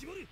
絞る。